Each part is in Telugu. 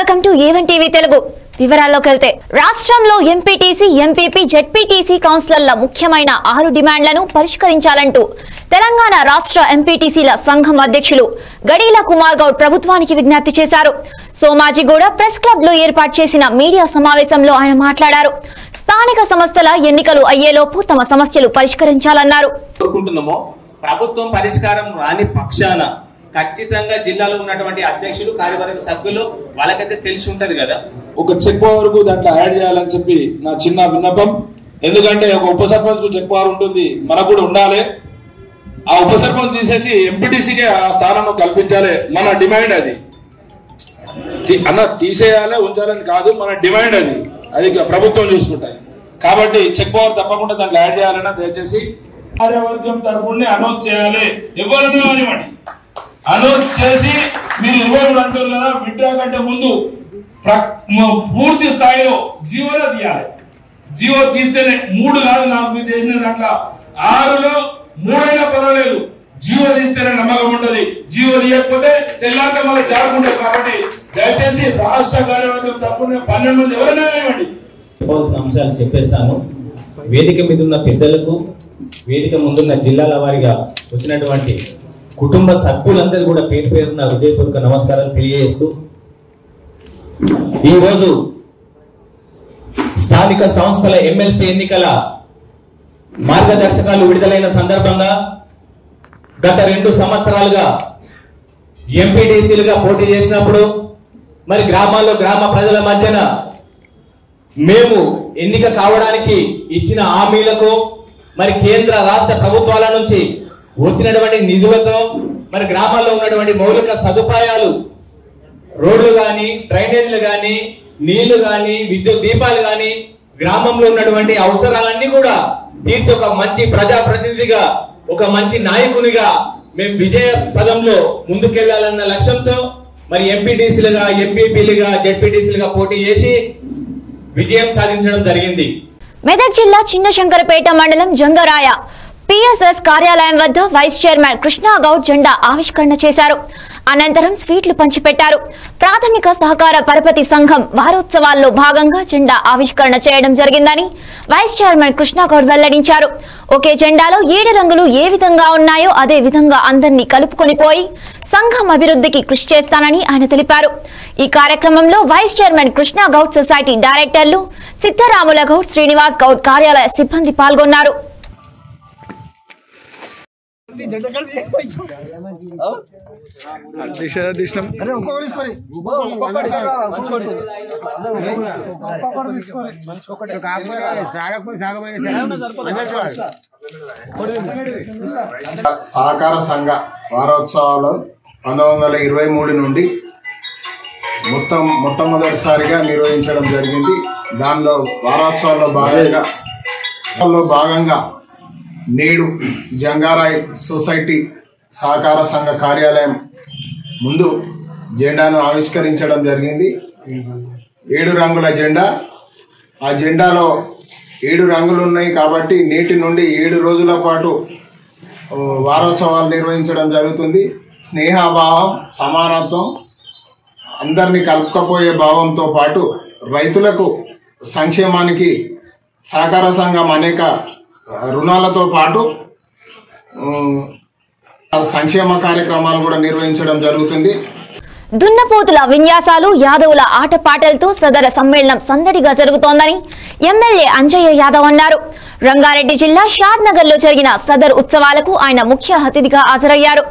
Welcome to A one TV Telugu. వివరాల్లోకి వెళ్తే రాష్ట్రంలో ఎంపీటీసీ ఎంపీపీ జెడ్పీటీసీ కౌన్సిలర్ల ముఖ్యమైన ఆరు డిమాండ్లను పరిష్కరించాలంటూ తెలంగాణ రాష్ట్ర ఎంపీటీసీల సంఘం అధ్యక్షులు గడీల కుమార్ గౌడ్ ప్రభుత్వానికి విజ్ఞప్తి చేశారు. సోమాజిగూడ ప్రెస్ క్లబ్లో ఏర్పాటు చేసిన మీడియా సమావేశంలో ఆయన మాట్లాడారు. స్థానిక సంస్థల ఎన్నికలు అయ్యేలోపు తమ సమస్యలు పరిష్కరించాలన్నారు. ప్రభుత్వం పరిష్కారం రాని పక్షాన ఖచ్చితంగా జిల్లాలో ఉన్నటువంటి అధ్యక్షులు కార్యవర్గ సభ్యులు వాళ్ళకైతే తెలిసి ఉంటది కదా. ఒక చెక్ పవర్కు దాంట్లో యాడ్ చేయాలని చెప్పి నా చిన్న విన్నపం. ఎందుకంటే ఒక ఉప సర్పంచ్కు చెక్ పవర్ ఉంటుంది మనకు కూడా ఉండాలి. ఆ ఉప సర్పంచ్ తీసేసి ఎంపీటీసీకి ఆ స్థానం కల్పించాలి. మన డిమాండ్ అది. తీ- అన్న తీసేయాలి ఉంచాలని కాదు మన డిమాండ్ అది. అది ప్రభుత్వం చూసుకుంటాయి కాబట్టి చెక్ పవర్ తప్పకుండా దాంట్లో యాడ్ చేయాలన్నా దయచేసి. కార్యవర్గం తరపునే అనౌన్స్ చేయాలి. ఎవరైనా కానివ్వండి అనౌన్స్ చేసి మీరు ఎవరు అంటారు కదా విడ్డా కంటే ముందు ప్ర- పూర్తి స్థాయిలో జీవోలో తీయాలి. జీవో తీస్తేనే మూడు కాదు నాకు మీరు చేసిన దాంట్లో. ఆరులో మూడైనా పర్వాలేదు. జీవో తీస్తేనే నమ్మకం ఉంటుంది. జీవో తీయకపోతే తెల్లాక మళ్ళీ జారుకుంటారు కాబట్టి దయచేసి రాష్ట్ర కార్యవర్గం తప్పున పన్నెండు మంది ఎవరైనా కానివ్వండి. చెప్పవలసిన అంశాలు చెప్పేస్తాను. వేదిక మీద ఉన్న పెద్దలకు వేదిక ముందున్న జిల్లాల వారిగా వచ్చినటువంటి కుటుంబ సభ్యులందరూ కూడా పేరు పేరున హృదయపూర్వక నమస్కారాలు తెలియజేస్తూ ఈరోజు స్థానిక సంస్థల ఎమ్మెల్సీ ఎన్నికల మార్గదర్శకాలు విడుదలైన సందర్భంగా గత రెండు సంవత్సరాలుగా ఎంపీటీసీలుగా పోటీ చేసినప్పుడు మరి గ్రామాల్లో గ్రామ ప్రజల మధ్యన మేము ఎన్నిక కావడానికి ఇచ్చిన హామీలకు మరి కేంద్ర రాష్ట్ర ప్రభుత్వాల నుంచి వచ్చినటువంటి నిధులతో మరి గ్రామాల్లో ఉన్నటువంటి మౌలిక సదుపాయాలు రోడ్లు కానీ డ్రైనేజీలు కానీ నీళ్ళు కానీ విద్యుత్ దీపాలు కానీ గ్రామంలో ఉన్నటువంటి అవసరాలన్నీ కూడా తీర్చి ఒక మంచి ప్రజాప్రతినిధిగా ఒక మంచి నాయకునిగా మేము విజయ పదంలో ముందుకెళ్ళాలన్న లక్ష్యంతో మరి ఎంపీటీసీలుగా ఎంపీపీలుగా జెడ్పీటీసీలుగా పోటీ చేసి విజయం సాధించడం జరిగింది. మెదక్ జిల్లా చిన్నశంకరపేట మండలం జంగరాయ పిఎస్ఎస్ కార్యాలయం వద్ద వైస్ చైర్మన్ కృష్ణాగౌడ్ జెండా ఆవిష్కరణ చేశారు. అనంతరం స్వీట్లు పంచిపెట్టారు. ప్రాథమిక సహకార పరపతి సంఘం వారోత్సవాల్లో భాగంగా జెండా ఆవిష్కరణ చేయడం జరిగిందని వైస్ చైర్మన్ కృష్ణా గౌడ్ వెల్లడించారు. ఒకే జెండాలో ఏడు రంగులు ఏ విధంగా ఉన్నాయో అదే విధంగా అందరినీ కలుపుకొని పోయి సంఘం అభివృద్ధికి కృషి చేస్తానని ఆయన తెలిపారు. ఈ కార్యక్రమంలో vice chairman Krishna Goud society డైరెక్టర్లు సిద్ధరాముల గౌడ్ శ్రీనివాస్ గౌడ్ కార్యాలయ సిబ్బంది పాల్గొన్నారు. సహకార సంఘ వారోత్సవాలు పంతొమ్మిది వందల ఇరవై మూడు నుండి మొత్తం మొట్టమొదటిసారిగా నిర్వహించడం జరిగింది. దానిలో వారోత్సవాల్లో భాగంగా భాగంగా నేడు జంగారాయ్ సొసైటీ సహకార సంఘ కార్యాలయం ముందు జెండాను ఆవిష్కరించడం జరిగింది. ఏడు రంగుల జెండా. ఆ జెండాలో ఏడు రంగులు ఉన్నాయి కాబట్టి నేటి నుండి ఏడు రోజుల పాటు వారోత్సవాలు నిర్వహించడం జరుగుతుంది. స్నేహభావం సమానత్వం అందరినీ కలుపుకపోయే భావంతో పాటు రైతులకు సంక్షేమానికి సహకార సంఘం అనేక రుణాలతో పాటు సంక్షేమ కార్యక్రమాలు కూడా నిర్వహించడం జరుగుతుంది. దున్నపోతుల విన్యాసాలు యాదవుల ఆటపాటలతో సదర సమ్మేళనం సందడిగా జరుగుతోందని ఎమ్మెల్యే అంజయ్య యాదవ్ అన్నారు. రంగారెడ్డి జిల్లా షాద్ నగర్లో జరిగిన సదర్ ఉత్సవాలకు ఆయన ముఖ్య అతిథిగా హాజరయ్యారు.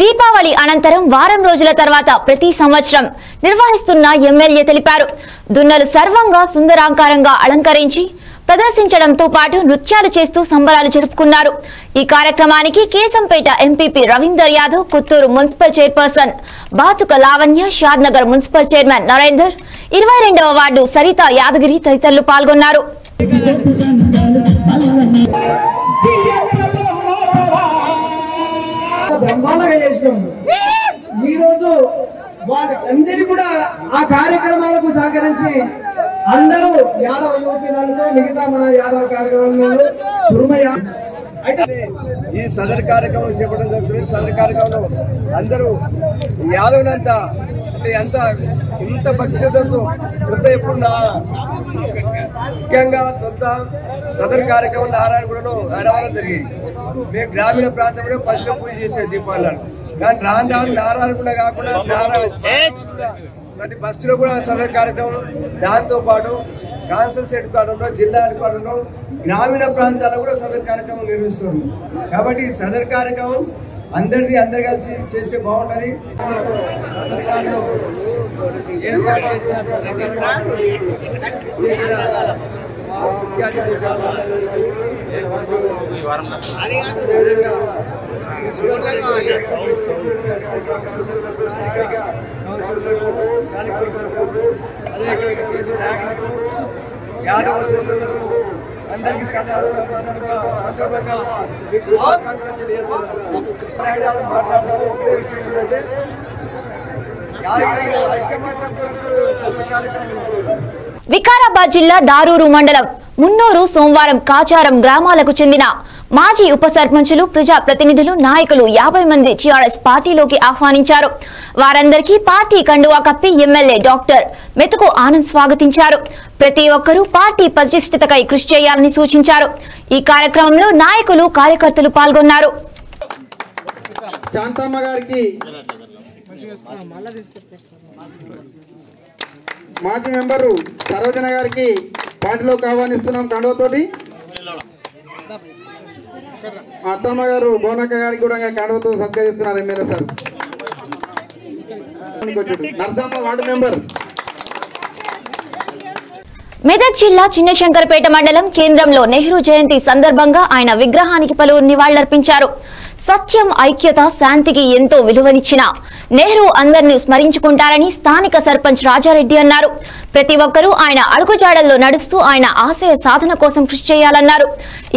దీపావళి అనంతరం వారం రోజుల తర్వాత ప్రతి సంవత్సరం నిర్వహిస్తున్న ఎమ్మెల్యే తెలిపారు. దున్నలు సర్వంగా సుందరాంకారంగా అలంకరించి ప్రదర్శించడంతో పాటు నృత్యాలు చేస్తూ సంబరాలు జరుపుకున్నారు. ఈ కార్యక్రమానికి Keshampet MPP Ravinder Yadav Kothur municipal chairperson Bathuka Lavanya Shadnagar municipal chairman Narender ఇరవై రెండవ వార్డు సరిత యాదగిరి తదితరులు పాల్గొన్నారు. బ్రహ్మాండంగా ఈ రోజు వారందరినీ కూడా ఆ కార్యక్రమాలకు సహకరించి అందరూ యాదవ యువజనులతో మిగతా మన యాదవ కార్యక్రమాలు దుర్మ యా- అయితే ఈ సదర్ కార్యక్రమం చెప్పడం జరుగుతుంది. సదర్ కార్యక్రమంలో అందరూ యాదవులంతా అంటే ఎంత ఇంత భక్ష్యతతో కొత్త ఎప్పుడు నా ముఖ్యంగా తొంత సదర్ కార్యక్రమం నారాయణగూడలో నడవడం జరిగింది. మేము గ్రామీణ ప్రాంతంలో పశువుల పూజ చేసే దీపాలను కానీ రాను రాను నారాయణగూడ కాకుండా నారాయణ ప్రతి బస్సులో కూడా సదర్ కార్యక్రమం దాంతో పాటు కాన్సర్ సెట్ జిల్లా అనుకోవడంలో గ్రామీణ ప్రాంతాల్లో కూడా సదర్ కార్యక్రమం నిర్వహిస్తుంది కాబట్టి ఈ సదర్ కార్యక్రమం అందరినీ అందరు కలిసి చేస్తే బాగుంటుంది. సదర్ కార్యక్రమం ఏర్పాటు చేసిన సదర్ కార్యక్రమం యాదవ సోదరులకు అందరికీ సందర్భంగా మీకు మాట్లాడతాము ఒకే విషయం ఏంటంటే ఐక్యమత్యం కొరకు కార్యక్రమం వికారాబాద్ జిల్లా దారూరు మండలం మున్నూరు సోమవారం కాచారం గ్రామాలకు చెందిన మాజీ ఉప సర్పంచులు ప్రజా ప్రతినిధులు నాయకులు యాభై మంది టీఆర్ఎస్ పార్టీలోకి ఆహ్వానించారు. వారందరికీ పార్టీ కండువా కప్పి ఎమ్మెల్యే డాక్టర్ మెతుకు ఆనంద్ స్వాగతించారు. ప్రతి ఒక్కరూ పార్టీ పటిష్టతకై కృషి చేయాలని సూచించారు. ఈ కార్యక్రమంలో నాయకులు కార్యకర్తలు పాల్గొన్నారు. మాజీ మెంబరు సరోజన గారికి పార్టీలోకి ఆహ్వానిస్తున్నాం కండువతోటి. అత్తమ్మ గారు బోనక్క గారికి కూడా కండువతో సత్కరిస్తున్నారు MLA sir. Narsamma ward member. Medak జిల్లా చిన్నశంకర్పేట మండలం కేంద్రంలో నెహ్రూ జయంతి సందర్భంగా ఆయన విగ్రహానికి పలువురు నివాళులర్పించారు. సత్యం ఐక్యత శాంతికి ఎంతో విలువనిచ్చిన. నెహ్రూ అందరినీ స్మరించుకుంటారని స్థానిక సర్పంచ్ రాజారెడ్డి అన్నారు. ప్రతి ఒక్కరూ ఆయన అడుగుజాడల్లో నడుస్తూ ఆయన ఆశయ సాధన కోసం కృషి చేయాలన్నారు.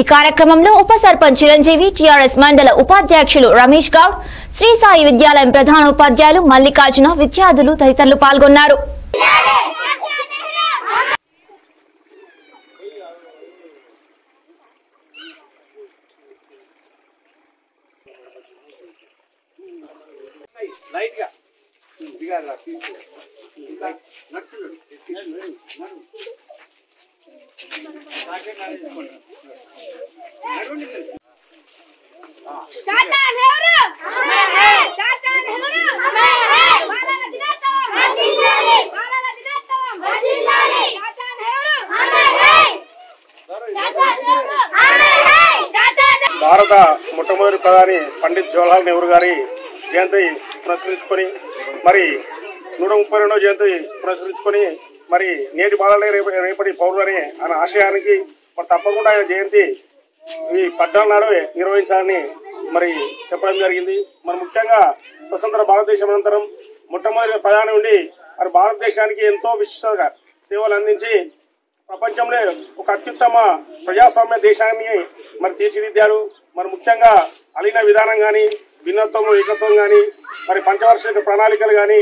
ఈ కార్యక్రమంలో ఉప సర్పంచ్ చిరంజీవి టీఆర్ఎస్ మండల ఉపాధ్యక్షులు రమేష్ గౌడ్ శ్రీసాయి విద్యాలయం ప్రధాన ఉపాధ్యాయులు మల్లికార్జున విద్యార్థులు తదితరులు పాల్గొన్నారు. టాటా నెహ్రూ టాటా నెహ్రూ బాలల దినోత్సవం బాలల దినోత్సవం టాటా నెహ్రూ టాటా నెహ్రూ టాటా నెహ్రూ భారత మొట్టమొదటి ప్రధాని పండిత్ జవహర్లాల్ నెహ్రూ గారి జయంతి పురస్కరించుకొని మరి నూట ముప్పై రెండవ జయంతి పురస్కరించుకొని మరి నేటి బాలలే రేప రేపటి పౌరులని అనే ఆశయానికి మరి తప్పకుండా ఆయన జయంతి ఈ పద్నాలుగు నాడు నిర్వహించాలని మరి చెప్పడం జరిగింది. మరి ముఖ్యంగా స్వతంత్ర భారతదేశం అనంతరం మొట్టమొదటి ప్రధాని ఉండి మరి భారతదేశానికి ఎంతో విశిష్టంగా సేవలు అందించి ప్రపంచంలో ఒక అత్యుత్తమ ప్రజాస్వామ్య దేశాన్ని మరి తీర్చిదిద్దారు. మరి ముఖ్యంగా అలీన విధానం కానీ భిన్నత్వంలో ఏకత్వం కానీ మరి పంచవార్షిక ప్రణాళికలు కానీ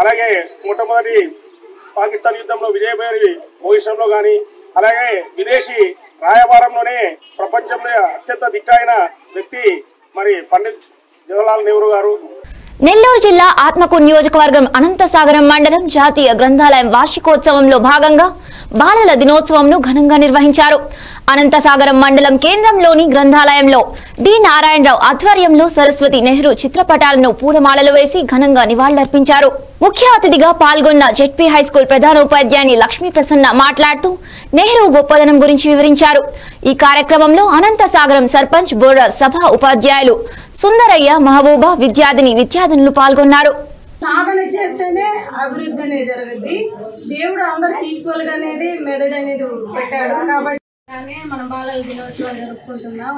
అలాగే మొట్టమొదటి పాకిస్తాన్ యుద్ధంలో విజయభేరి భవిష్యంలో కానీ అలాగే విదేశీ రాయబారంలోనే ప్రపంచంలో అత్యంత దిట్టైన వ్యక్తి మరి పండిత్ జవహర్లాల్ నెహ్రూ గారు. నెల్లూరు జిల్లా ఆత్మకూరు నియోజకవర్గం అనంతసాగరం మండలం జాతీయ గ్రంథాలయం వార్షికోత్సవంలో భాగంగా బాలల దినోత్సవంను ఘనంగా నిర్వహించారు. అనంతసాగరం మండలం కేంద్రంలోని గ్రంథాలయంలో డి. నారాయణరావు ఆధ్వర్యంలో సరస్వతి నెహ్రూ చిత్రపటాలను పూలమాలలు వేసి ఘనంగా నివాళులర్పించారు. ముఖ్య అతిథిగా పాల్గొన్న జెడ్పీ హైస్కూల్ ప్రధాన ఉపాధ్యాయుని లక్ష్మీ ప్రసన్న మాట్లాడుతూ నెహ్రూ గొప్పదనం గురించి వివరించారు. ఈ కార్యక్రమంలో అనంతసాగరం సర్పంచ్ బోర్డ సభ ఉపాధ్యాయులు సుందరయ్య మహబూబా విద్యార్థిని విద్యార్థినులు పాల్గొన్నారు. సాధన చేస్తేనే అభివృద్ధి అనేది జరుగుద్ది. దేవుడు అందరికి ఈక్వల్గా అనేది మెదడు అనేది పెట్టాడు. కాబట్టి మనం బాలల దినోత్సవం జరుపుకుంటున్నాం.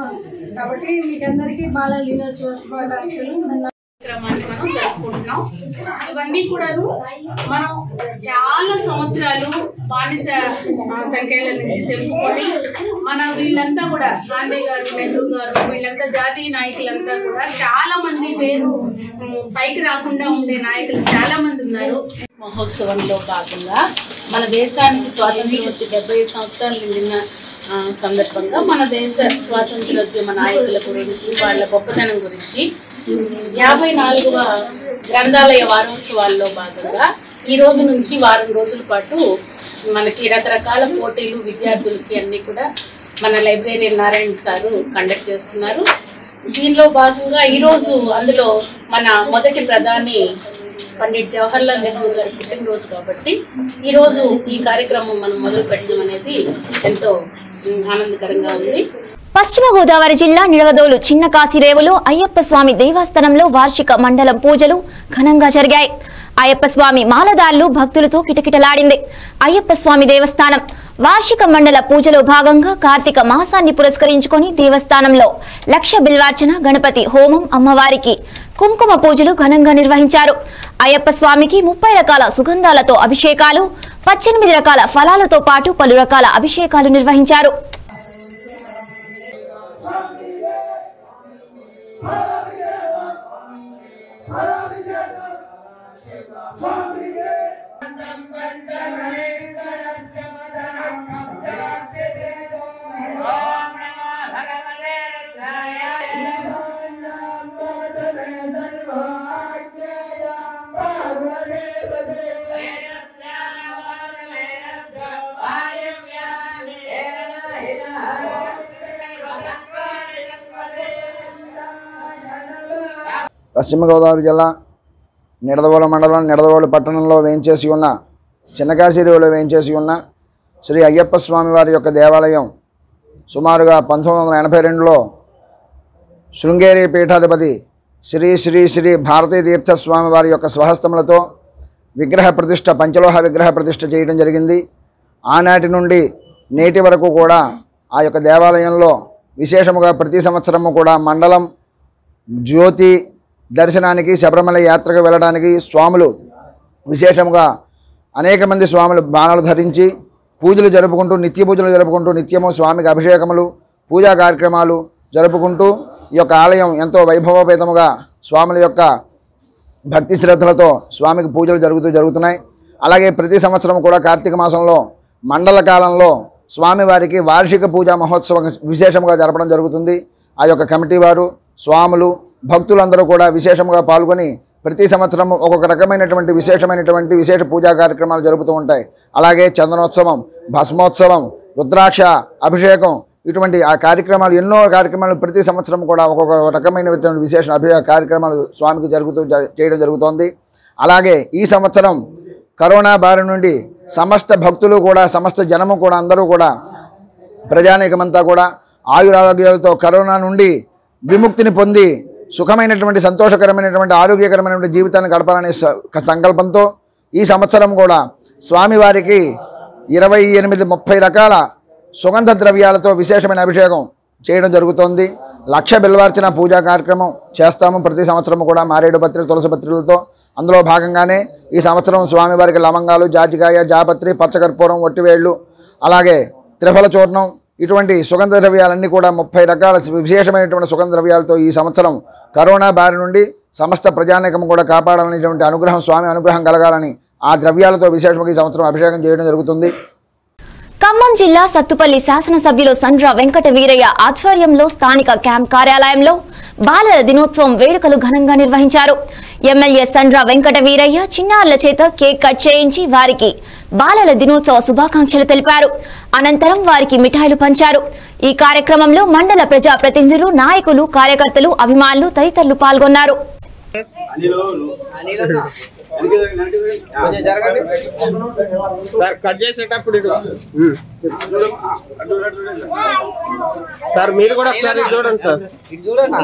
కాబట్టి మీకందరికీ బాలల దినోత్సవ శుభాకాంక్షలు. కార్యక్రమాన్ని మనం జరుపుకుంటున్నాం. ఇవన్నీ కూడాను మనం చాలా సంవత్సరాలు బానిస సంఖ్యల నుంచి తెలుపుకొని మన వీళ్ళంతా కూడా గాంధీ గారు నెహ్రూ గారు వీళ్ళంతా జాతీయ నాయకులంతా కూడా చాలా మంది పేరు పైకి రాకుండా ఉండే నాయకులు చాలా మంది ఉన్నారు. మహోత్సవంలో భాగంగా మన దేశానికి స్వాతంత్రం వచ్చి డెబ్బై ఐదు సంవత్సరాలు నిండిన సందర్భంగా మన దేశ స్వాతంత్రోద్యమ నాయకుల గురించి వాళ్ళ గొప్పతనం గురించి యాభై నాలుగవ గ్రంథాలయ వారోత్సవాల్లో భాగంగా ఈ రోజు నుంచి వారం రోజుల పాటు మనకి రకరకాల పోటీలు విద్యార్థులకి అన్ని కూడా మన లైబ్రరీ నారాయణ సారు కండక్ట్ చేస్తున్నారు. దీనిలో భాగంగా ఈరోజు అందులో మన మొదటి ప్రధాని పండిట్ జవహర్లాల్ నెహ్రూ గారి పుట్టినరోజు కాబట్టి ఈరోజు ఈ కార్యక్రమం మనం మొదలు పెట్టడం అనేది ఎంతో ఆనందకరంగా ఉంది. పశ్చిమ గోదావరి జిల్లా నిడవదోలు చిన్న కాశీరేవులో అయ్యప్ప స్వామి దేవస్థానంలో వార్షిక మండలం పూజలు ఘనంగా జరిగాయి. అయ్యప్ప స్వామి మాలదారులు భక్తులతో కిటకిటలాడింది. అయ్యప్ప స్వామి దేవస్థానం వార్షిక మండల పూజలో భాగంగా కార్తీక మాసాన్ని పురస్కరించుకొని దేవస్థానంలో లక్ష బిల్వార్చన గణపతి హోమం అమ్మవారికి కుంకుమ పూజలు ఘనంగా నిర్వహించారు. అయ్యప్ప స్వామికి ముప్పై రకాల సుగంధాలతో అభిషేకాలు పద్దెనిమిది రకాల ఫలాలతో పాటు పలు రకాల అభిషేకాలు నిర్వహించారు. Amen. పశ్చిమ గోదావరి జిల్లా నిడదవోలు మండలం నిడదవోలు పట్టణంలో వేయించేసి ఉన్న చిన్నకాశీరువులో వేయించేసి ఉన్న శ్రీ అయ్యప్ప స్వామి వారి యొక్క దేవాలయం సుమారుగా పంతొమ్మిది వందల ఎనభై రెండులో శృంగేరి పీఠాధిపతి శ్రీ శ్రీ శ్రీ భారతీ తీర్థ స్వామి వారి యొక్క స్వహస్తములతో విగ్రహ ప్రతిష్ట పంచలోహ విగ్రహ ప్రతిష్ట చేయడం జరిగింది. ఆనాటి నుండి నేటి వరకు కూడా ఆ యొక్క దేవాలయంలో విశేషముగా ప్రతి సంవత్సరము కూడా మండలం జ్యోతి దర్శనానికి శబరిమల యాత్రకు వెళ్ళడానికి స్వాములు విశేషముగా అనేక మంది స్వాములు బాణాలు ధరించి పూజలు జరుపుకుంటూ నిత్య పూజలు జరుపుకుంటూ నిత్యము స్వామికి అభిషేకములు పూజా కార్యక్రమాలు జరుపుకుంటూ ఈ యొక్క ఆలయం ఎంతో వైభవపేతముగా స్వాముల యొక్క భక్తి శ్రద్ధలతో స్వామికి పూజలు జరుగుతూ జరుగుతున్నాయి. అలాగే ప్రతి సంవత్సరం కూడా కార్తీక మాసంలో మండల కాలంలో స్వామివారికి వార్షిక పూజా మహోత్సవం విశేషంగా జరపడం జరుగుతుంది. ఆ యొక్క కమిటీ వారు స్వాములు భక్తులందరూ కూడా విశేషంగా పాల్గొని ప్రతి సంవత్సరం ఒక్కొక్క రకమైనటువంటి విశేషమైనటువంటి విశేష పూజా కార్యక్రమాలు జరుపుతూ ఉంటాయి. అలాగే చందనోత్సవం భస్మోత్సవం రుద్రాక్ష అభిషేకం ఇటువంటి ఆ కార్యక్రమాలు ఎన్నో కార్యక్రమాలు ప్రతి సంవత్సరం కూడా ఒక్కొక్క రకమైనటువంటి విశేష అభిషేక కార్యక్రమాలు స్వామికి జరుగుతూ జ- చేయడం జరుగుతోంది. అలాగే ఈ సంవత్సరం కరోనా బారి నుండి సమస్త భక్తులు కూడా సమస్త జనము కూడా అందరూ కూడా ప్రజానీకమంతా కూడా ఆయురారోగ్యాలతో కరోనా నుండి విముక్తిని పొంది సుఖమైనటువంటి సంతోషకరమైనటువంటి ఆరోగ్యకరమైనటువంటి జీవితాన్ని గడపాలనే సంకల్పంతో ఈ సంవత్సరం కూడా స్వామివారికి ఇరవై ఎనిమిది ముప్పై రకాల సుగంధ ద్రవ్యాలతో విశేషమైన అభిషేకం చేయడం జరుగుతోంది. లక్ష బిల్వార్చన పూజా కార్యక్రమం చేస్తాము. ప్రతి సంవత్సరం కూడా మారేడు పత్రి తులసి అందులో భాగంగానే ఈ సంవత్సరం స్వామివారికి లవంగాలు జాజికాయ జాపత్రి పచ్చకర్పూరం ఒట్టివేళ్ళు అలాగే త్రిఫల చూర్ణం ఇటువంటి సుగంధ ద్రవ్యాలన్నీ కూడా ముప్పై రకాల విశేషమైనటువంటి సుగంధ ద్రవ్యాలతో ఈ సంవత్సరం కరోనా బారి నుండి సమస్త ప్రజానీకం కూడా కాపాడాలనేటువంటి అనుగ్రహం స్వామి అనుగ్రహం కలగాలని ఆ ద్రవ్యాలతో విశేషంగా ఈ సంవత్సరం అభిషేకం చేయడం జరుగుతుంది. ఖమ్మం జిల్లా సత్తుపల్లి శాసనసభ్యులు సండ్ర వెంకట వీరయ్య ఆధ్వర్యంలో స్థానిక క్యాంప్ కార్యాలయంలో బాలల దినోత్సవం వేడుకలు ఘనంగా నిర్వహించారు. ఎమ్మెల్యే సండ్ర వెంకట వీరయ్య చిన్నారుల చేత కేక్ కట్ చేయించి వారికి బాలల దినోత్సవ శుభాకాంక్షలు తెలిపారు. అనంతరం వారికి మిఠాయిలు పంచారు. ఈ కార్యక్రమంలో మండల ప్రజా ప్రతినిధులు నాయకులు కార్యకర్తలు అభిమానులు తదితరులు పాల్గొన్నారు. సార్ కట్ చేసేటప్పుడు ఇటు. సార్ మీరు కూడా ఒకసారి ఇటు చూడండి సార్. ఇటు చూడమ్మా.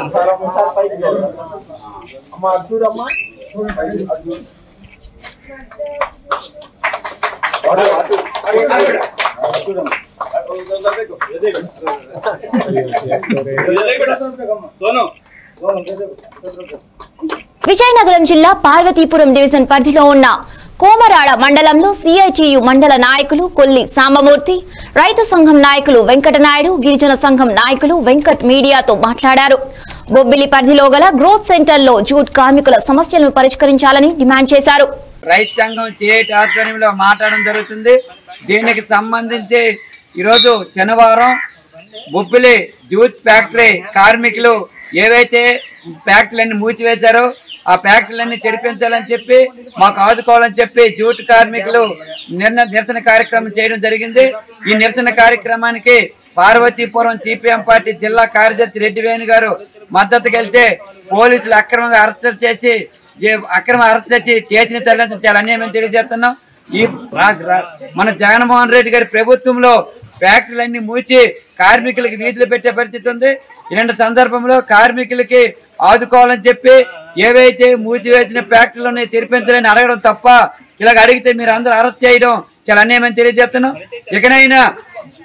విజయనగరం జిల్లా పార్వతీపురం డివిజన్ పరిధిలో ఉన్న కోమరాడ మండలంలో సిఐటియు మండల నాయకులు కొల్లి సాంబమూర్తి రైతు సంఘం నాయకులు వెంకటనాయుడు గిరిజన సంఘం నాయకులు వెంకట్ మీడియాతో మాట్లాడారు. బొబ్బిలి పరిధిలో గల గ్రోత్ సెంటర్లో జూట్ కార్మికుల సమస్యలను పరిష్కరించాలని డిమాండ్ చేశారు. రైతు సంఘం చేటి ఆధ్వర్యంలో మాట్లాడడం జరుగుతుంది. దీనికి సంబంధించి ఈరోజు శనివారం బొబ్బిలి జూట్ ఫ్యాక్టరీ కార్మికులు ఏవైతే ఫ్యాక్టరీలన్నీ మూసివేశారో ఆ ఫ్యాక్టరీలన్నీ తెరిపించాలని చెప్పి మాకు ఆదుకోవాలని చెప్పి జ్యూట్ కార్మికులు నిన్న నిరసన కార్యక్రమం చేయడం జరిగింది. ఈ నిరసన కార్యక్రమానికి పార్వతీపురం సిపిఎం పార్టీ జిల్లా కార్యదర్శి రెడ్డి వేణు గారు మద్దతుకి వెళ్తే పోలీసులు అక్రమంగా అరెస్టులు చేసి అక్రమ అరెస్ట్ చేసి కేసుని తరలించడం చాలా అన్యాయం తెలియజేస్తున్నాం. ఈ మన జగన్మోహన్ రెడ్డి గారి ప్రభుత్వంలో ఫ్యాక్టరీలన్నీ మూసి కార్మికులకి వీధులు పెట్టే పరిస్థితి ఉంది. ఇలాంటి సందర్భంలో కార్మికులకి ఆదుకోవాలని చెప్పి ఏవైతే మూసివేసిన ఫ్యాక్టరీలు ఉన్నాయి తెరిపించాలని అడగడం తప్ప ఇలాగ అడిగితే మీరు అందరూ అరెస్ట్ చేయడం చాలా అన్యాయమని తెలియజేస్తున్నాం. ఇకనైనా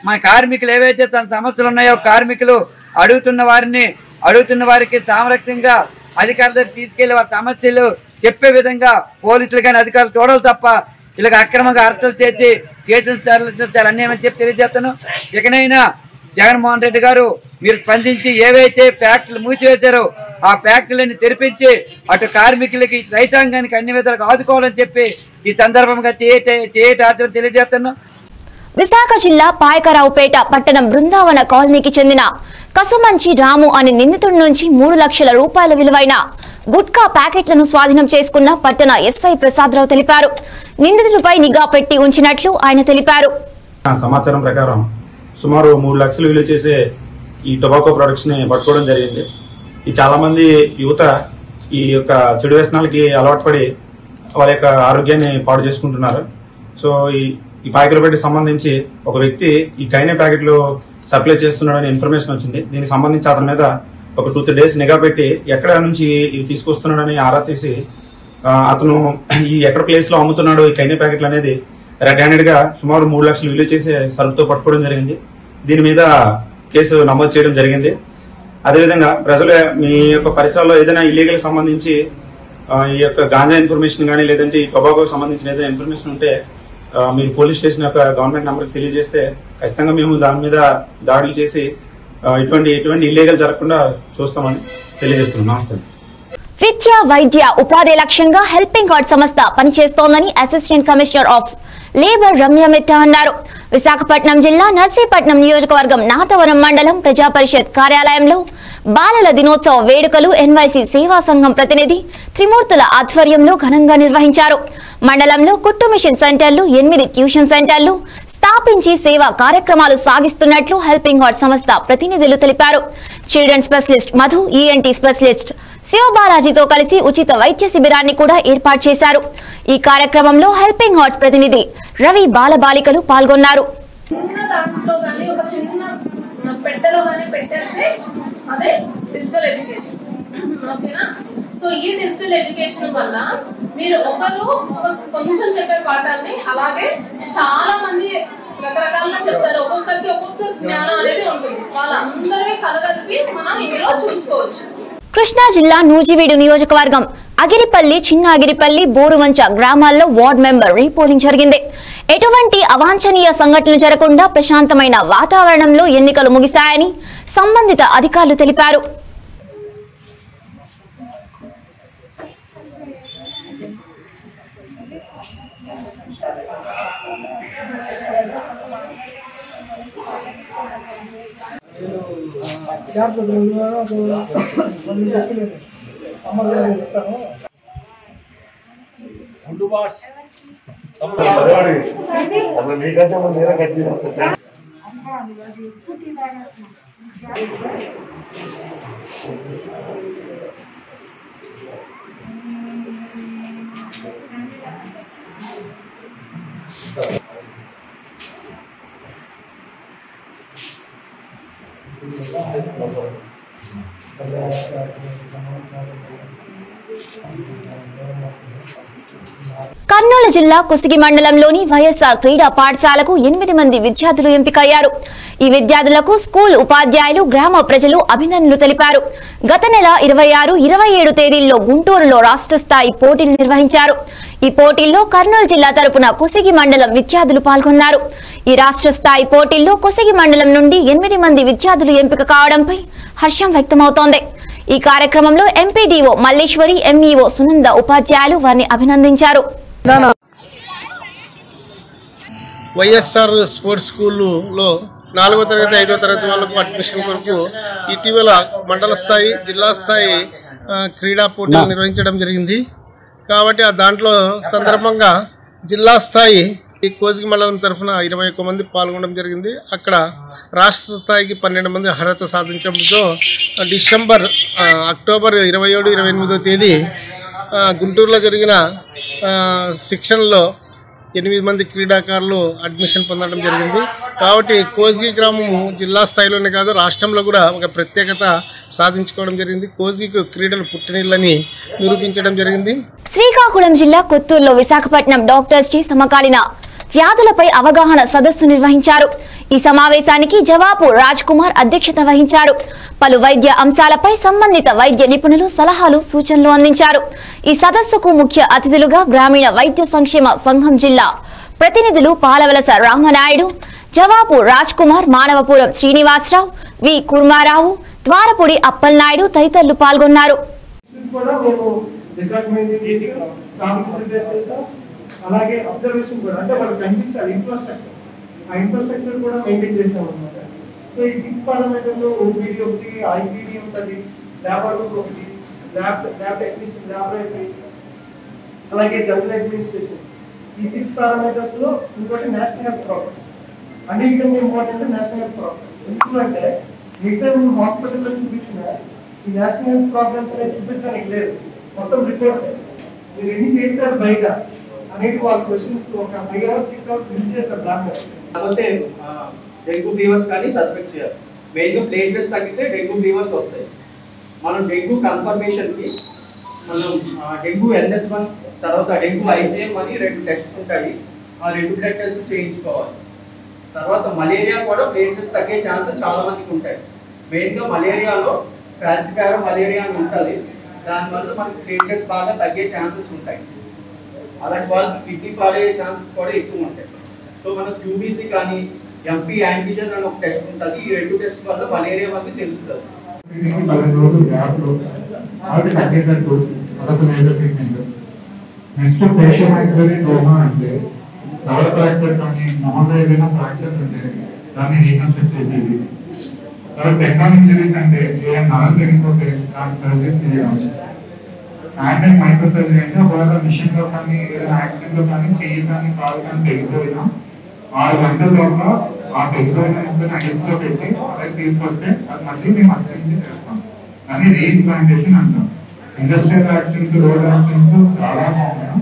మన కార్మికులు ఏవైతే తన సమస్యలు ఉన్నాయో కార్మికులు అడుగుతున్న వారిని అడుగుతున్న వారికి సామరస్యంగా అధికారులు తీసుకెళ్ళి వారి సమస్యలు చెప్పే విధంగా పోలీసులు కానీ అధికారులు చూడాలి తప్ప ఇలాగ అక్రమంగా అరెస్టులు చేసి కేసులు చాలా అన్యాయమని చెప్పి తెలియజేస్తాను ఇకనైనా జగన్మోహన్ రెడ్డి గారు మీరు స్పందించి ఏవైతే ఫ్యాక్టరీలు మూసివేశారో ఆ ఫ్యాక్టరీలను తెరిపించి అటు కార్మికులకి రైతాంగానికి అన్ని విధాలుగా ఆదుకోవాలని చెప్పి ఈ సందర్భంగా చేయట తెలియజేస్తున్నాను విశాఖ జిల్లా పాయకరావుపేట పట్టణం బృందావన కాలనీకి చెందిన కసుమంచి రాము అనే నిందితుడి నుంచి మూడు లక్షల రూపాయల విలువైన గుట్కా ప్యాకెట్లను స్వాధీనం చేసుకున్న పట్టణ ఎస్ఐ ప్రసాదరావు తెలిపారు. నిందితుడిపై నిఘా పెట్టి ఉంచినట్లు ఆయన తెలిపారు. ఆ సమాచారం ప్రకారం సుమారు మూడు లక్షలు విలువ చేసే ఈ టొబాకో ప్రొడక్ట్స్ని పట్టుకోవడం జరిగింది. ఈ చాలామంది యువత ఈ యొక్క చెడు వ్యసనాలకి అలవాటు పడి వాళ్ళ యొక్క ఆరోగ్యాన్ని పాడు చేసుకుంటున్నారు. సో ఈ ఈ ప్యాకెట్లపేటకి సంబంధించి ఒక వ్యక్తి ఈ కైనే ప్యాకెట్లు సప్లై చేస్తున్నాడని ఇన్ఫర్మేషన్ వచ్చింది. దీనికి సంబంధించి అతని మీద ఒక టూ త్రీ డేస్ నిఘా పెట్టి ఎక్కడ నుంచి ఇవి తీసుకొస్తున్నాడని ఆరా తీసి అతను ఈ ఎక్కడ ప్లేస్లో అమ్ముతున్నాడు ఈ కైనే ప్యాకెట్లు అనేది రెడ్ హ్యాండెడ్గా సుమారు మూడు లక్షలు విలువ చేసే సరుకుతో పట్టుకోవడం జరిగింది. దీని మీద కేసు నమోదు చేయడం జరిగింది. అదేవిధంగా ప్రజలు మీ యొక్క పరిసరాల్లో ఏదైనా ఇల్లీగల్ సంబంధించి ఈ యొక్క గాంజా ఇన్ఫర్మేషన్ కానీ లేదంటే ఈ టొబాకోకి సంబంధించిన ఏదైనా ఇన్ఫర్మేషన్ ఉంటే మీరు పోలీస్ స్టేషన్ యొక్క గవర్నమెంట్ నెంబర్కి తెలియజేస్తే ఖచ్చితంగా మేము దాని మీద దాడులు చేసి ఇటువంటి ఎటువంటి ఇల్లీగల్ జరగకుండా చూస్తామని తెలియజేస్తున్నాం. నమస్తే. విద్య వైద్య ఉపాధి లక్ష్యంగా హెల్పింగ్ హార్ట్ సంస్థ పనిచేస్తోందని assistant commissioner of labour Ramya Mitta అన్నారు. విశాఖపట్నం జిల్లా నర్సీపట్నం నియోజకవర్గం నాతవరం మండలం ప్రజా పరిషత్ కార్యాలయంలో బాలల దినోత్సవ వేడుకలు ఎన్వైసీ సేవా సంఘం ప్రతినిధి త్రిమూర్తుల ఆధ్వర్యంలో ఘనంగా నిర్వహించారు. మండలంలో కుట్టు మిషన్ సెంటర్లు ఎనిమిది ట్యూషన్ సెంటర్లు స్థాపించి సేవా కార్యక్రమాలు సాగిస్తున్నట్లు హెల్పింగ్ హార్ట్ సంస్థ ప్రతినిధులు తెలిపారు. Children specialist Madhu ENT specialist శివబాలాజీతో కలిసి ఉచిత వైద్య శిబిరాన్ని కూడా ఏర్పాటు చేశారు. ఈ కార్యక్రమంలో హెల్పింగ్ హార్ట్స్ ప్రతినిధి రవి బాలబాలికలు పాల్గొన్నారు. పెట్టెలో కానీ పెట్టేస్తే అదే డిజిటల్ ఎడ్యుకేషన్ ఓకేనా? సో ఈ డిజిటల్ ఎడ్యుకేషన్ వల్ల మీరు ఒకరు కొంచెం చెప్పే పాఠాన్ని అలాగే చాలా మంది రకరకాలుగా చెప్తారు. ఒక్కొక్కరికి ఒక్కొక్క జ్ఞానం అనేది ఉంటుంది. వాళ్ళందరినీ కలగలిపి మనం ఇందులో చూసుకోవచ్చు. కృష్ణా జిల్లా నూజివీడు నియోజకవర్గం అగిరిపల్లి చిన్న అగిరిపల్లి బోరువంచ గ్రామాల్లో వార్డ్ మెంబర్ రీపోలింగ్ జరిగింది. ఎటువంటి అవాంఛనీయ సంఘటనలు జరగకుండా ప్రశాంతమైన వాతావరణంలో ఎన్నికలు ముగిశాయని సంబంధిత అధికారులు తెలిపారు. ಯಾರು ಅದು గుండు బాస్ అసలు నీకంటే ముందు నేనే కట్ చేస్తాను కర్నూలు జిల్లా కుసిగి మండలంలోని వైఎస్ఆర్ క్రీడా పాఠశాలకు ఎనిమిది మంది విద్యార్థులు ఎంపికయ్యారు. ఈ విద్యార్థులకు స్కూల్ ఉపాధ్యాయులు గ్రామ ప్రజలు అభినందనలు తెలిపారు. గత నెల ఇరవై ఆరు ఇరవై ఏడు తేదీల్లో గుంటూరులో రాష్ట్ర స్థాయి పోటీలు నిర్వహించారు. ఈ పోటీల్లో కర్నూలు జిల్లా తరపున కుసిగి మండలం విద్యార్థులు పాల్గొన్నారు. ఈ రాష్ట్ర స్థాయి పోటీల్లో కుసిగి మండలం నుండి ఎనిమిది మంది విద్యార్థులు ఎంపిక కావడంపై హర్షం వ్యక్తమవుతోంది. ఈ కార్యక్రమంలో ఎంపీడీఓ మల్లేశ్వరి ఎంఈఓ సునంద ఉపాధ్యాయులు వారిని అభినందించారు. వైఎస్ఆర్ స్పోర్ట్స్ స్కూల్లో నాలుగో తరగతి ఐదో తరగతి వాళ్ళకు అడ్మిషన్ కొరకు ఇటీవల మండల స్థాయి జిల్లా స్థాయి క్రీడా పోటీలు నిర్వహించడం జరిగింది. కాబట్టి ఆ దాంట్లో సందర్భంగా జిల్లా స్థాయి ఈ కోజిగి మండలం తరఫున ఇరవై ఒక్క మంది పాల్గొనడం జరిగింది. అక్కడ రాష్ట్ర స్థాయికి పన్నెండు మంది అర్హత సాధించడంతో డిసెంబర్ అక్టోబర్ ఇరవై ఏడు ఇరవై ఎనిమిదో తేదీ గుంటూరులో జరిగిన శిక్షణలో ఎనిమిది మంది క్రీడాకారులు అడ్మిషన్ పొందడం జరిగింది. కాబట్టి కోజ్గి గ్రామము జిల్లా స్థాయిలోనే కాదు రాష్ట్రంలో కూడా ఒక ప్రత్యేకత సాధించుకోవడం జరిగింది. కోజ్గికి క్రీడలు పుట్టినీళ్ళని నిరూపించడం జరిగింది. శ్రీకాకుళం జిల్లా కొత్తూరులో విశాఖపట్నం డాక్టర్స్ టీ సమకాలీన వ్యాధులపై అవగాహన సదస్సు నిర్వహించారు. ఈ సమావేశానికి జవాబు రాజ్ కుమార్ అధ్యక్షత వహించారు. పలు వైద్య అంశాలపై సంబంధిత వైద్య నిపుణులు సలహాలు సూచనలు అందించారు. ఈ సదస్సుకు ముఖ్య అతిథులుగా గ్రామీణ వైద్య సంక్షేమ సంఘం జిల్లా ప్రతినిధులు పాలవలస రామనాయుడు జవాబు రాజ్ కుమార్ మానవపురం శ్రీనివాసరావు వి కుర్మారావు ద్వారపూడి అప్పలనాయుడు తదితరులు పాల్గొన్నారు. అలాగే అబ్జర్వేషన్ కూడా అంటే వాళ్ళు కనిపించాలి ఇన్ఫ్రాస్ట్రక్చర్ ఆ ఇన్ఫ్రాస్ట్రక్చర్ కూడా మెయింటైన్ చేస్తాం అనమాట సో ఈ సిక్స్ పారామీటర్లో ఓపీడీ ఒకటి ఐపీడీ ఉంటుంది ల్యాబ్ ఒకటి ల్యాబ్ ల్యాబ్ టెక్నీషియన్ ల్యాబొరేటరీ అలాగే జనరల్ అడ్మినిస్ట్రేషన్ ఈ సిక్స్ పారామీటర్స్లో ఇంకోటి నేషనల్ హెల్త్ ప్రాబ్లమ్స్ అన్నిటికన్నా ఇంపార్టెంట్ నేషనల్ హెల్త్ ప్రాబ్లమ్స్ ఎందుకంటే మిగతా హాస్పిటల్లో చూపించిన ఈ నేషనల్ హెల్త్ ప్రాబ్లమ్స్ అనేది చూపించడానికి లేదు. మొత్తం రిపోర్ట్స్ మీరు ఎన్ని చేశారు బయట? అనేది వాళ్ళ క్వశ్చన్స్ ఒక five hours six hours bill చేశారు దాని కాకపోతే డెంగ్యూ ఫీవర్స్ కానీ సస్పెక్ట్ చేయాలి. మెయిన్గా ప్లేట్లెట్స్ తగ్గితే డెంగ్యూ ఫీవర్స్ వస్తాయి. మనం డెంగ్యూ కన్ఫర్మేషన్కి మనం డెంగ్యూ ఎన్ఎస్ వన్ తర్వాత డెంగ్యూ ఐజీఎం అని రెండు టెస్ట్స్ ఉంటాయి. ఆ రెండు బ్లడ్ టెస్ట్ చేయించుకోవాలి. తర్వాత మలేరియా కూడా ప్లేట్లెట్స్ తగ్గే ఛాన్సెస్ చాలా మందికి ఉంటాయి. మెయిన్గా మలేరియాలో ఫ్రాన్సికారో మలేరియా అని ఉంటుంది. దానివల్ల మనకి ప్లేట్లెట్స్ బాగా తగ్గే ఛాన్సెస్ ఉంటాయి. అలాంటి వాళ్ళకి కిడ్నీ పాడే ఛాన్సెస్ కూడా ఎక్కువ ఉంటాయి. సో మనకు క్యూబీసీ కానీ ఎంపీ యాంటీజన్ అని ఒక టెస్ట్ ఉంటుంది. ఈ రెండు టెస్ట్ వల్ల మలేరియా మనకి తెలుస్తుంది పదిహేను రోజులు గ్యాప్లో ఆవిడ తగ్గేటట్టు అదొక major treatment next patient actually డోమా అంటే నవల ఫ్రాక్చర్ కానీ మామూలుగా ఏదైనా ఫ్రాక్చర్ ఉంటే దాన్ని రీకన్స్ట్రక్ట్ చేసేది. తర్వాత టెక్నాలజీ ఇంజరీస్ అంటే ఏదైనా నరం తెగిపోతే దాన్ని సర్జరీ చేయడం. హ్యాండ్ అండ్ మైక్రో సర్జరీ అంటే ఒకవేళ మిషన్లో కానీ ఏదైనా యాక్సిడెంట్లో కానీ చెయ్యి కానీ కాలు కానీ తెగిపోయినా ఆరు గంటల లోపల ఆ తెగిపోయిన ముక్కని ఐస్ పెట్టి అలాగే తీసుకొస్తే అది మళ్ళీ మేము అటెండ్ చేస్తాం. కానీ రీఇంప్లాంటేషన్ అంటాం. ఇండస్ట్రియల్ యాక్టింగ్ రోడ్ యాక్టింగ్ చాలా బాగున్నాం.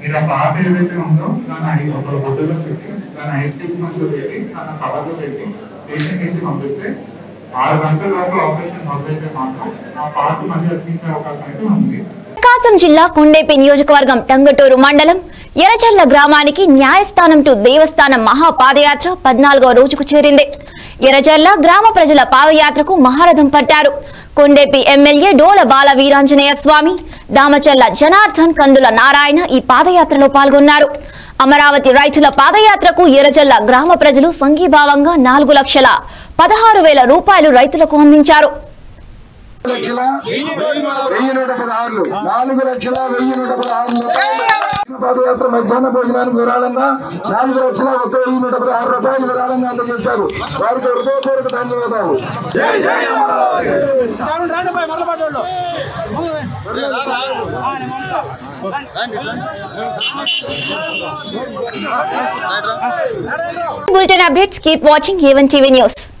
మీరు ఆ పాత ఏదైతే ఉందో దాన్ని ఐ- ఒక గుడ్డలో పెట్టి దాని ఐస్ క్యూబ్ మధ్యలో పెట్టి దాని కవర్లో పెట్టి పేషెంట్ ఇంటికి పంపిస్తే ఆరు గంటల లోపల ఆపరేషన్ మొదలైతే మాత్రం ఆ పాత మళ్ళీ అతికించే అవకాశం అయితే ఉంది. ప్రకాశం జిల్లా కొండేపి నియోజకవర్గం టంగటూరు మండలం ఎరచర్ల గ్రామానికి న్యాయస్థానం టు దేవస్థానం మహా పాదయాత్ర పద్నాలుగవ రోజుకు చేరింది. ఎర్రచర్ల గ్రామ ప్రజల పాదయాత్రకు మహారథం పట్టారు. కొండేపి ఎమ్మెల్యే డోల బాల వీరాంజనేయ స్వామి దామచల్ల జనార్దన్ కందుల నారాయణ ఈ పాదయాత్రలో పాల్గొన్నారు. అమరావతి రైతుల పాదయాత్రకు ఎర్రజల్ల గ్రామ ప్రజలు సంఘీభావంగా నాలుగు లక్షల పదహారు వేల రూపాయలు రైతులకు అందించారు. లక్షల వెయ్యి నూట పదహారులు నాలుగు లక్షల వెయ్యి నూట పదహారులు పాదయాత్ర మధ్యాహ్న భోజనానికి విరాళంగా నాలుగు లక్షల ముప్పై వెయ్యి నూట పదహారు రూపాయలు విరాళంగా అందజేశారు వారికి హృదయపూర్వక ధన్యవాదాలు Bulletin updates. Keep watching Haven TV News.